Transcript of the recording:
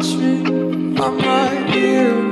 Watch me, I'm right here.